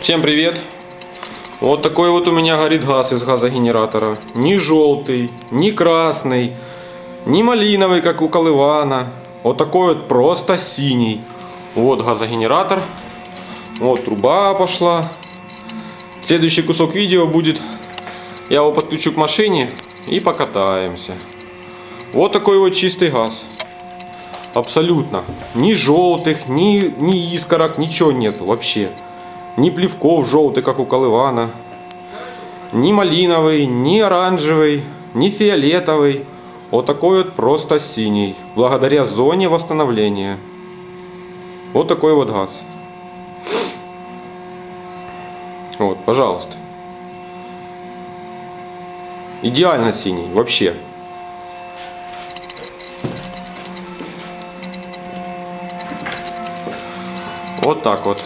Всем привет! Вот такой вот у меня горит газ из газогенератора. Ни желтый, ни красный, ни малиновый, как у Колывана. Вот такой вот просто синий. Вот газогенератор. Вот труба пошла. Следующий кусок видео будет. Я его подключу к машине и покатаемся. Вот такой вот чистый газ. Абсолютно. Ни желтых, ни, ни искорок, ничего нету вообще. Ни плевков желтый, как у Колывана. Ни малиновый, ни оранжевый, ни фиолетовый. Вот такой вот просто синий. Благодаря зоне восстановления. Вот такой вот газ. Вот, пожалуйста. Идеально синий, вообще. Вот так вот.